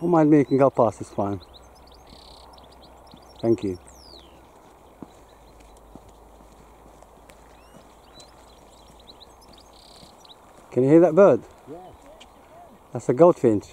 Don't mind me, you can go past, it's fine. Thank you. Can you hear that bird? Yeah. That's a goldfinch.